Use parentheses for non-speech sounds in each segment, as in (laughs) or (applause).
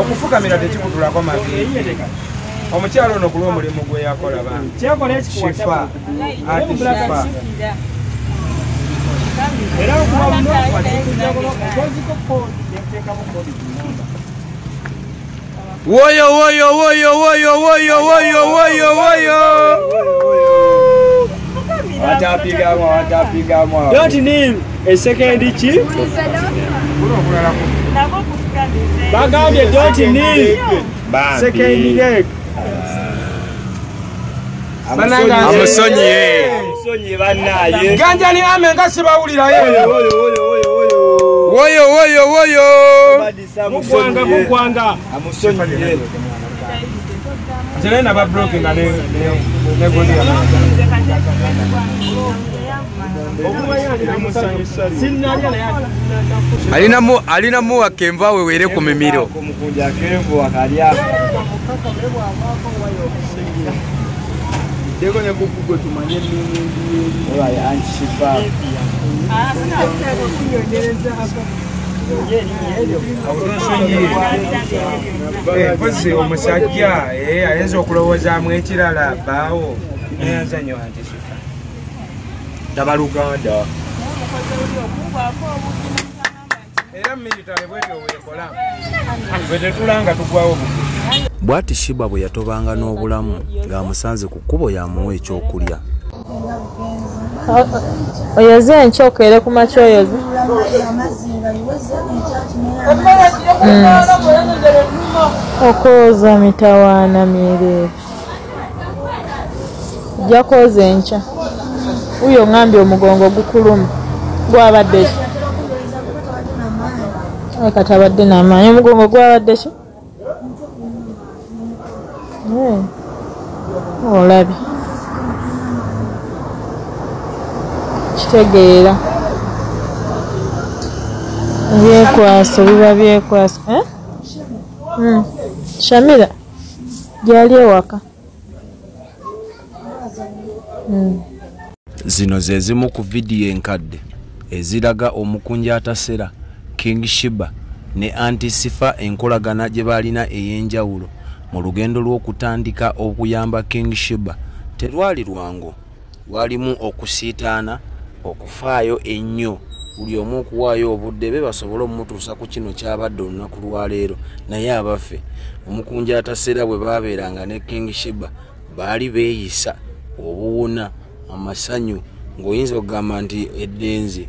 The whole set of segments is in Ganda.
okufukamira tekikutulako magezi omukyalo ono ku lw'omulimu gwe yakola bantu shifa. ati shifa. era okuba buno watekujjakoziko kodi yateekamu kodi zinamba woyo woyo woyo woyo woyo woyo woyo woyo. Watapigamwa watapigamwa don't nil esekendi ki bagambye doti ni second leg amusonyiye ganja ni ame nga sibawulirayo woyo woyo woyo mugwanga mugwanga jerena babroke nga negoliya alina muwa kenva weweere ku mimiro. Kozesa omusajja eh, ayinza okulowoozaamu ekirala baawo. Nyanzanyo anti tabaluganda era militale bwetyo weekola bwe tetulanga tugwawo buku. Bw'ati shiba bwe yatobanga n'obulamu ng'amusanze ku kkubo yamuwa ekyokulya. Oyoze enkyokere ku makya oyoze okwoza mitawaana myereere ojja kwoza enkya wuyo ŋambye omugongo gukuluma gwabadde ki? Ai, kati abadde n'amaanyi. Omugongo gwabadde ki? Eh, olabye kitegeera. Ebyekwaso biba byekwaso eh? mm. shamira gyali ewaka zino ze zimu ku vidiyo enkadde eziraga omukunjaatasera king shiba ne antisifa enkolagana gye baalina ey'enjawulo mu lugendo lw'okutandika okuyamba king shiba. Terwali lwangu lwalimu okusiitaana okufaayo ennyo. Buli omu okuwaayo obudde be basobole omumutuusa ku kino kyabadde olunaku lwaleero naye abaffe omukunjaatasera bwe baabeeranga ne king shiba baali beeyisa obuwuna amasanyu ng'oyinza okugamba nti eddenzi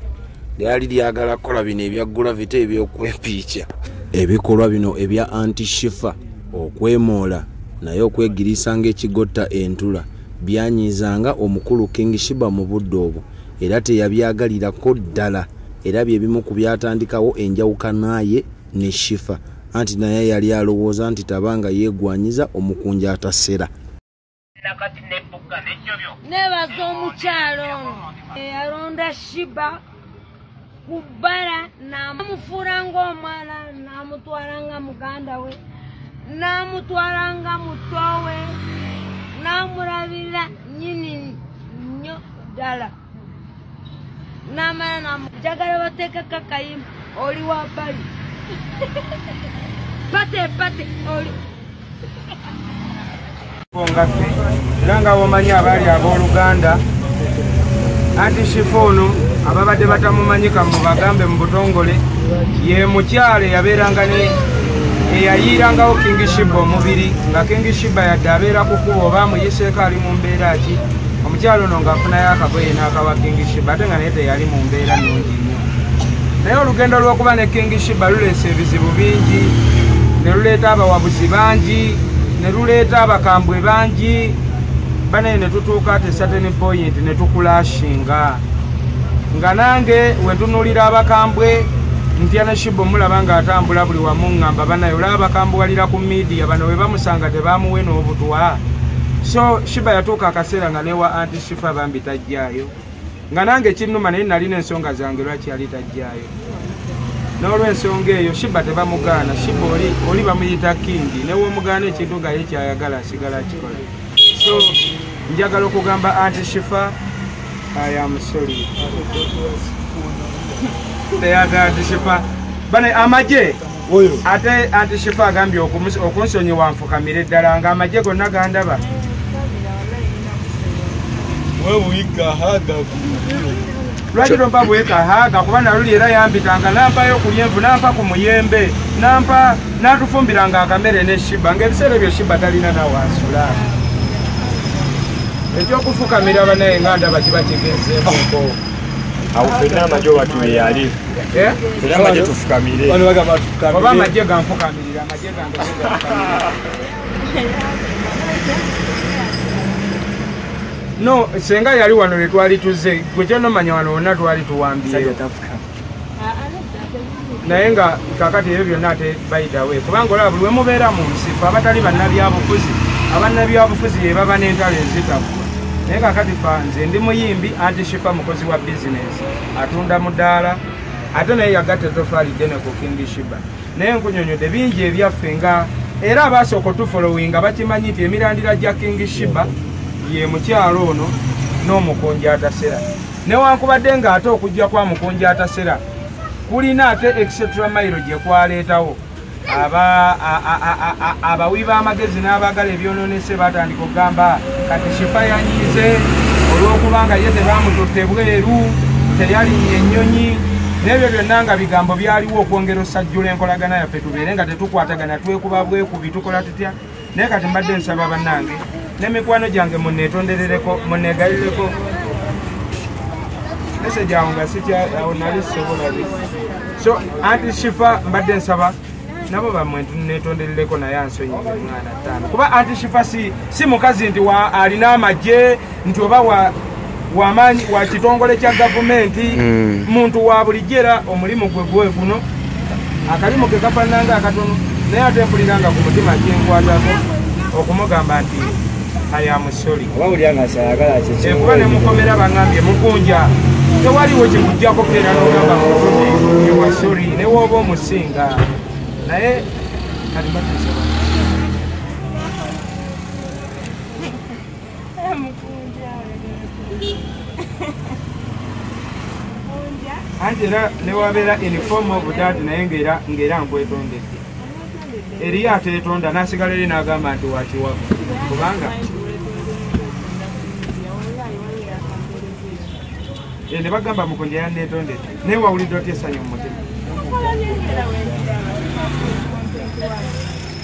lyali lyagala kukola bino ebya gulavity ebyokwepiikya. Ebikolwa bino ebya antishifa okwemoola naye okwegirisa ng'ekigotta entula byanyizanga omukulu king shiba mu budde obwo. Era teyabyagalirako ddala era bye bimu ku byatandikawo enjawukanaye ne shifa. Anti naye yali alowooza nti tabanga yeegwanyiza omukunjaatasera nebaza omukyalo eyalonda shiba ku bbala namufuula ngaomwana namutwala nga muganda we namutwala nga muto we namulabira nyini nnyo ddala. Namala namujagala bateekako akayimu oli wa bbali (laughs) pate pate oli (laughs) ngaffe era nga womanyi abaali abooluganda. Anti shifoonu ababadde batamumanyika mu bagambe mu butongole ye mukyala eyabeeranga ne eyayiirangawo kingi shiba omubiri nga kingi shiba yadde abeera ku kuba oba amuyiseeko ali mu mbeera ki? Omukyala ono ng'afunayo akagoye n'akawa kingi shiba ate nga naye teyali mu mbeera nnungi nnyo. Naye olugendo lw'okuba ne kingi shiba luleesa ebizibu bingi ne luleeta abawabuzi bangi ne luleeta abakambwe bangi banaye ne tutuuka te certain point ne tukulashinga nga nange wentunuulira abakambwe ntya ne shiba omulaba ng'atambula buli wamu ŋŋamba banaye olaba abakambuwalira ku midiya bano we bamusanga tebamuwe n'obutwa. So shiba yatuuka akaseera nga newa anti shifa bambi tajjaayo nga nange kinnuma naye nalina ensonga zange lwaki yali tajjaayo n'olwensonga eyo shiba tebamugaana shiba oli oli bamuyita kingi newomugaana ekintu nga ye kyayagala asigala akikola so njagala okugamba anti shifa ayamusoli teyaga anti shifa. Bane amagye ate anti shifa agambye okunsonyiwa nfukamire ddala ng'amagye gonna gandaba. Webuyiga haga lwaki tompa bwekahaaga kuba naluli era yambitanga nampayo ku lyenvu nampa ku muyembe nampa natufumbiranga akamere ne shiba ngaebiseera ebyo shiba talina nawansula ekyokufukamira banaye nga ndaba kiba kigenzeeko awo fenna amagye obatuyeyali fenna amagye tufukamire. Oba amagye ganfukamirira amagye gange ganfukamirira. (laughs) no senga yali wano letwali tuze gwe kyonomanya wano wonna twali tuwambireyo naye nga kakati ebyo byonna ate bayitawe kubanga olaba buli wemubeera mu nsi fe abatali bannabyabufuzi abannabyabufuzi ye baba n'entalo ezitaggwa naye kakati fa nze ndi muyimbi anti shifa mukozi wa bizinesi atunda mudaala ate naye yagatta etofaali ddene ku king shiba. Naye nkunyonyodde bingi ebyaffe nga era abaasooka otufolowinga bakimanyi nti emirandira gya king shiba ye mukyalo ono n'omukonji atasera newankubadde ng'ate okujja kwa mukonji atasera kulina ate extra mailo gye kwaleetawo. Aba- a- a- a- a- a- abawi b'amagezi n'abaagala ebyononese batandika okugamba kati shifa yanyize olw'okubanga ye tebamututte bweru teyalinnya ennyonyi n'ebyo byonna nga bigambo byaliwo okwongera osajjula enkolagana yaffe tubeere nga tetukwatagana twekuba bwekubi tukola tutya? Naye kati mbadde nsaba bannange n'emikwano gyange muneetonderereko muneegayireko message awo nga sitya awo nali sobolabi so anti shifa mbadde nsaba nabo bamwe netonderereko naye ansonyiwe omwana ttaano. Kuba anti shifa si, si mukazi nti alina amagye nti oba wa wamanyi wa kitongole kya gavumenti muntu wa bulijjo era omulimu gwe gwe guno akalimu ke kafananga akatono naye ate mpuliranga ku mutima gyenkwatako okumugamba nti ayamusoli oba bulyanga kyayagala kuba nemukomera baŋambye mukunja. Tewaliwo kikujjako keera nogamba mututi ewasori newoba omusinga. Naye anti era newabeera uniform of that naye ngaera ngaera nkwetondedde eriyo ateetonda nasigala eri n'agamba nti wakiwavu. Kubanga ne bagamba mukonja yanetondedde naye wawulidde otya essanyu mu mutima?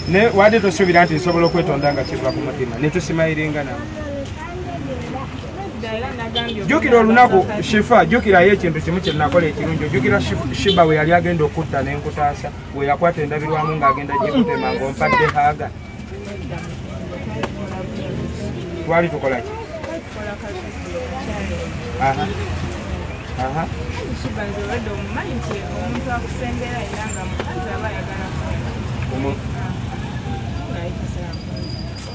Ne wadde tosuubira nti nsobola okwetonda nga kiva ku mutima. Netusimayirenga nawe jjukira olunaku shifa jjukirayo ekintu kimu kyenakola ekirungi. Ojjukira shiba we yali agenda okutta nenkutaasa we yakwata endabirwamu ng'agenda gyekutema ng'ompadde haaga. Twali tukola ki Aha. Aha. Omu-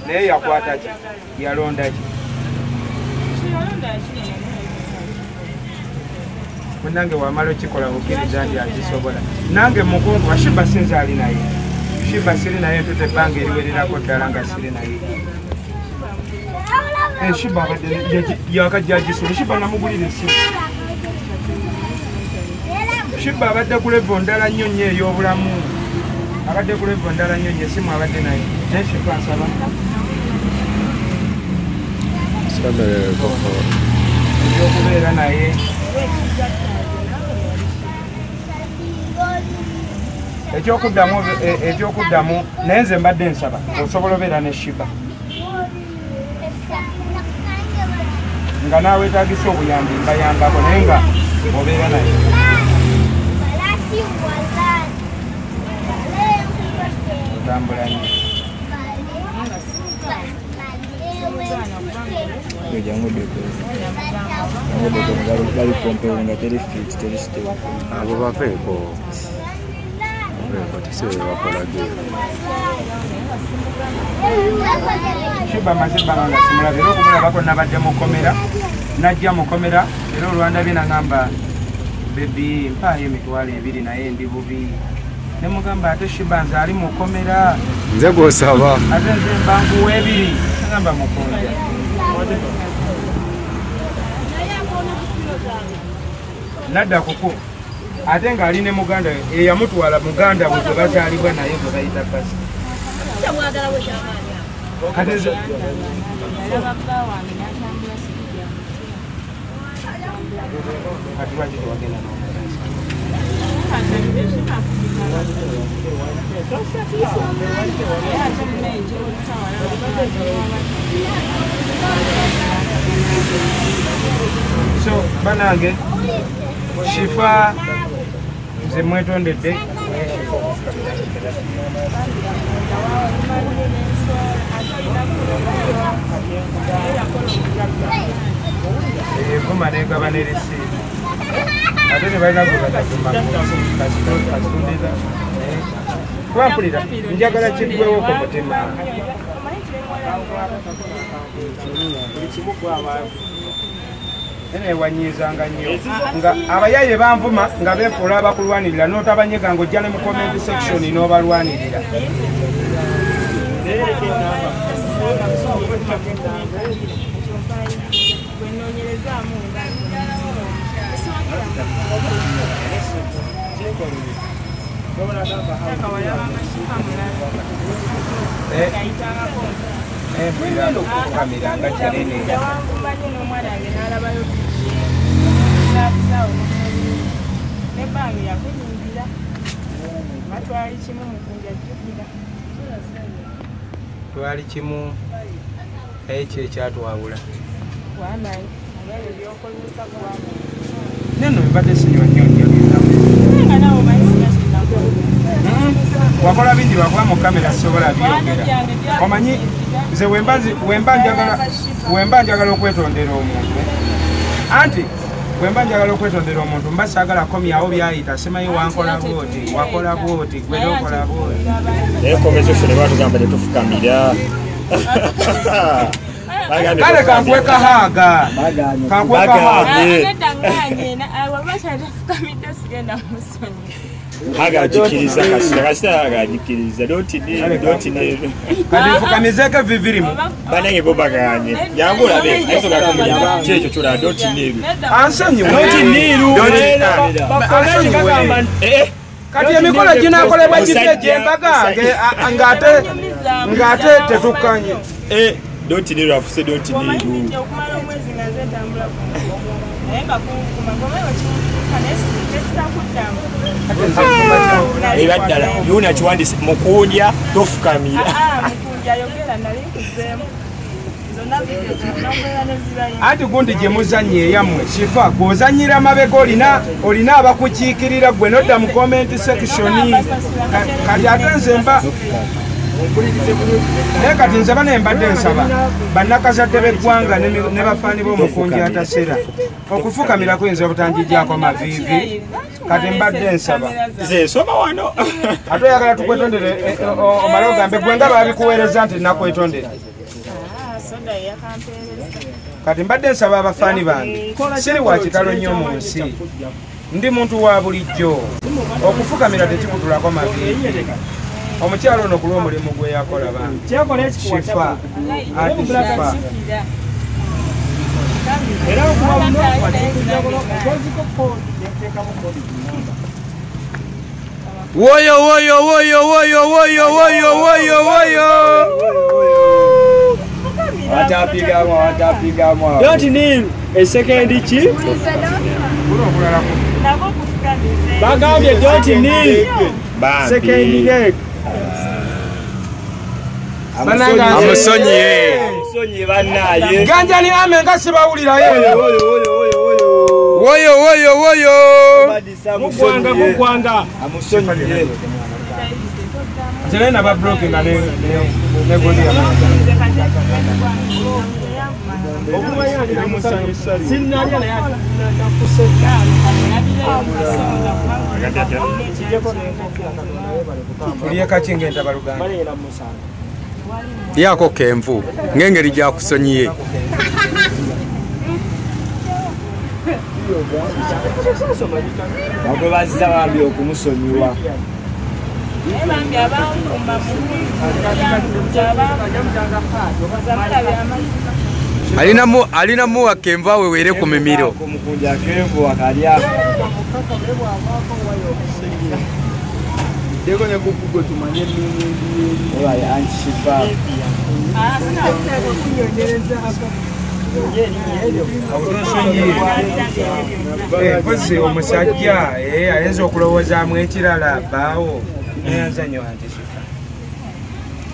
naye yakwata ki? Yalonda ki? Munange wamala okikola okkiriza nti akisobola. Nange mukungu wa shiba sinza ali naye. Shiba siri naye ntuta ebbanga eriwererako ddala nga siri naye. Eh, shiba abadde yakajja agisula shiba namugulira esimu shiba abadde ku levo ndala nnyo nnyo ey'obulamu. Abadde ku levo ndala nnyo nnyo esimu abadde naye. Naye shiba nsaba. Ebyokubeera naye. Ekyokuddamu ekyokuddamu naye nze mbadde nsaba osobola obeera ne shiba nga naweetagisa obuyambi mbayambako naye nga obeera naye otambula nnyo bali kompewo nga teri fit teri siteefu abo baveeko baveeko tisi bwe bakolage shiba maze ebbanga nga simulaba era okumulabako nabadde mukomera najja mukomera era olwandabye naŋamba bebi mpaayo emitwalo ebiri naye ndi bubi. Nemugamba ate shiba nze ali mukomera nze gwosaba. Ate nze mbanguwa ebiri. Agamba mukonja. Nadda kuku ate ng'ali ne muganda eyamutwala muganda we gwe bazaalibwa naye gwe bayita kasi kati kati lwaki tewagenda so banange shifa nze mwetondedde egoma negaba ne resiimu ate tebalina gwe batagumakakitundiza kuba mpulira njagala kiggwewoko mutima enewanyizanga nnyo nga abayaye banvuma nga befuula abakulwanirira notabanyega nga ojja ne mu comment section n'obalwanirira. Thank you. mpulira ndokukamira nga kyanene wangumanye n'omwana wange n'alabayo nabisawo ne bange yakunyimbira matwali kimu mukunja jjukira twali kimu naye kyekyatwawula wamanyi nga ebyokozesa gwamanyi neno mbadde sinywa nnyo njagendamu nga nawe omanyi sinakinaku wakola bingi lwakuba mu kamera sisobola byogera omanyi nze wemba nzi- wemba njagala wemba njagala okwetondera omuntu. Anti wemba njagala okwetondera omuntu mba saagala komyawo byayita simanyi wankola bwoti wakola bwoti gwe nokola bwoti. naye conversation ne batugamba tetufukamira (laughs) kale kankwe kahaaga kankwe kahaaga agajikiriza kasita kasita agajikiriza kanifukamizeeko evivirimu banange bo baganye jangulabe kyekyo kyola? Doti niru ansonyiwedoti niru kati emikolo ginakolebwa gite gyembagange ng'ate ng'ate tetukkanye eh. donti ni lwafuse donti niiru okumala omwezi nga nze ntambula naye nga kumagomayo era ddala yuna kiwandise mukuudya tofukamira. Anti gundi gye muzannya eyammwe kifa gwozanyira mabega olina olina abakukiikirira gwe nodda mu comment section kati ate nze mba naye kati nze bane mbadde nsaba. Bannakazadde b'eggwanga ne bafaani b'omukunji atasera okufukamira kuyinza obutangijjako maviivi kati mbadde nsaba. Nze nsoma wano. Ate oyagala tukwetondere eh, o- omale ogambe gwe nga babikuweereza nti nakwetondera kati mbadde nsaba abafaani bange. Siri wa kitalo nnyo mu nsi. Ndi muntu wa bulijjo. Okufukamira tekikutulako maviivi omukyalo ono ku lw'omulimu gwe yakola era okuba woyo woyo woyo woyo woyo woyo woyo woyo. Watapigamwa watapigamwa dotiniru esekendi ki? Bagambye dotiniru sekendi. leg Bananga- amusonyiye. ganja ni ame nga sibawulirayo. Woyo woyo woyo. Tulye kakinga entabaluganda lyako kenvu ng'engeri gyakusonyiye bagwe bazza bambi okumusonyiwa. Alinamu alinamu wakenvu awewere ku mimiro kumukunja kevu akalya Deko ne kukugo tumanye obaye antishifa mpozi omusajja eh, ayinza okulowoozaamu ekirala abbaawo nayanzanyo antishifa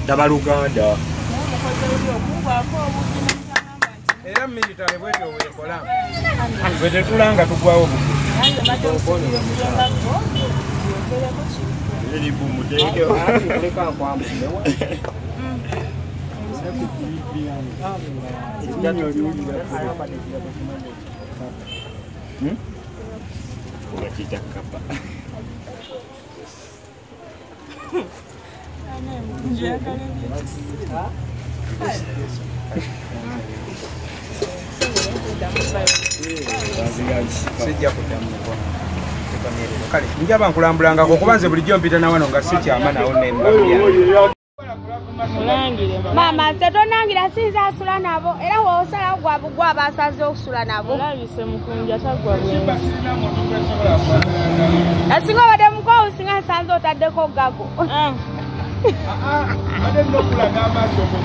tabaluganda era militale bwetyo bwekola bwe tetulanga tugwawo bugu Ele mudei que eu Hah. Hmm? Kale njaba nkulambulangako kuba nze bulijjo mpita nawano nga sikyama nawo nembabya maama nze tonangira sinza asula nabo era woosalawo gwabwe gwaba asaze okusula nabo. Nasinga obadde mukowu singa nsanze otaddeko gago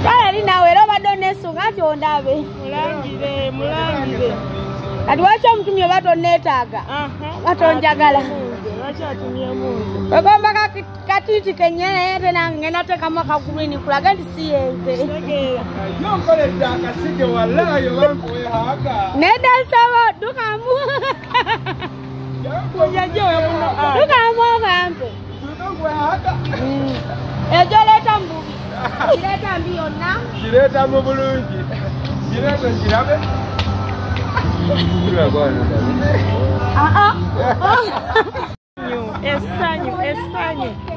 kale eri nawe era obadde onesunga nti ondabe. Mulangire mulangire kati waki omutumye oba tonneetaaga? Lwaki atumyemu nze ogomba katiiti kenyere ate nange ngenda teekamu akagulwini kulage nti walayo bankuwehaga nedda nsaba dukamu yajewe muno. dukamu okampe egyo leeta mbubi kireeta mbi yonna. Kireeta mu bulungi. Kireeta kirabe Agora, Natália. Ah, ah. (laughs) É sonho, é sonho.